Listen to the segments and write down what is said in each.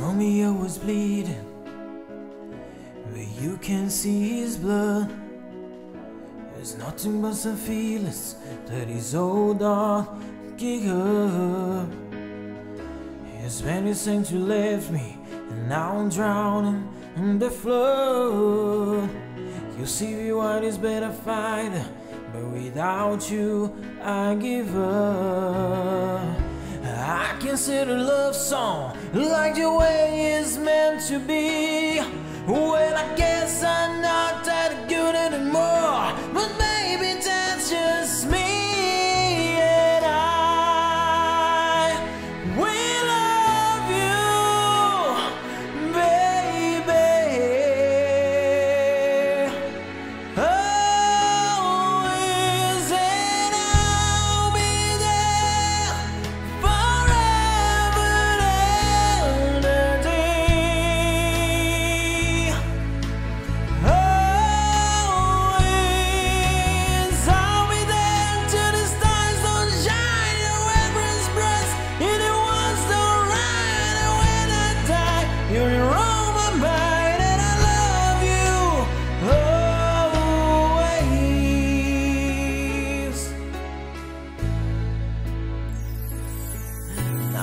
Romeo was bleeding, but you can see his blood. There's nothing but some feelings that he's old dog gig up. It's many things you left me, and now I'm drowning in the flood. You see me white is better fighter, but without you, I give up. I a love song like the way it's meant to be. Well, I guess I'm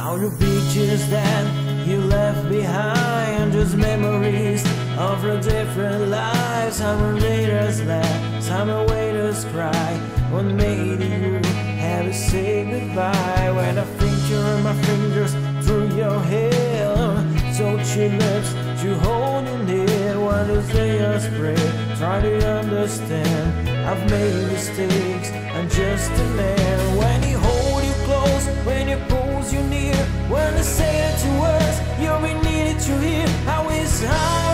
Now the pictures that you left behind, just memories of our different lives. Summer waiters laugh, summer waiters cry. What made you have to say goodbye? When I finger my fingers through your hair, touch your lips to hold you near. What is they are spread? Try to understand. I've made mistakes. I'm just a man. When he hold you close, when he pulls you near, when they say it to us, you'll be needed to hear. How his how